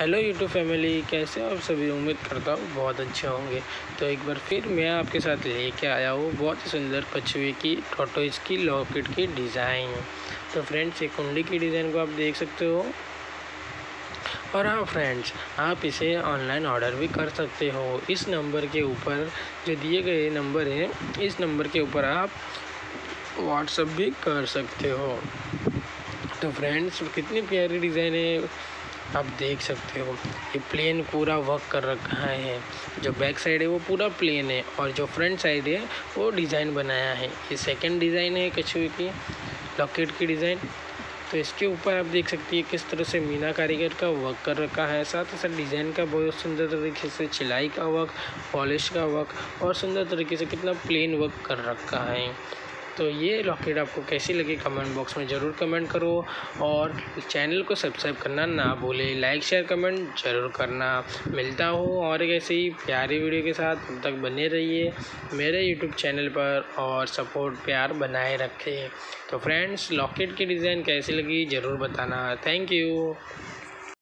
Hello YouTube family, कैसे हो आप सभी? उम्मीद करता हूँ बहुत अच्छे होंगे। तो एक बार फिर मैं आपके साथ लेके आया हूँ बहुत ही सुंदर कछुए की टोटोइस की लॉकेट की डिज़ाइन। तो फ्रेंड्स ये कुंडी की डिज़ाइन को आप देख सकते हो। और हाँ फ्रेंड्स, आप इसे ऑनलाइन ऑर्डर भी कर सकते हो। इस नंबर के ऊपर जो दिए गए नंबर हैं, इस नंबर के ऊपर आप व्हाट्सअप भी कर सकते हो। तो फ्रेंड्स, कितनी प्यारी डिज़ाइन है। आप देख सकते हो ये प्लेन पूरा वर्क कर रखा है। जो बैक साइड है, वो पूरा प्लेन है और जो फ्रंट साइड है, वो डिज़ाइन बनाया है। ये सेकंड डिज़ाइन है कछुए की लॉकेट की डिज़ाइन तो इसके ऊपर आप देख सकती है किस तरह से मीना कारीगर का वर्क कर रखा है। साथ ही साथ डिज़ाइन का बहुत सुंदर तरीके से सिलाई का वर्क पॉलिश का वर्क और सुंदर तरीके से कितना प्लेन वर्क कर रखा है। तो ये लॉकेट आपको कैसी लगी कमेंट बॉक्स में ज़रूर कमेंट करो और चैनल को सब्सक्राइब करना ना भूले। लाइक, शेयर, कमेंट ज़रूर करना। मिलता हूँ और एक ऐसी प्यारी वीडियो के साथ। तब तक बने रहिए मेरे यूट्यूब चैनल पर और सपोर्ट, प्यार बनाए रखें। तो फ्रेंड्स, लॉकेट की डिज़ाइन कैसी लगी ज़रूर बताना। Thank you.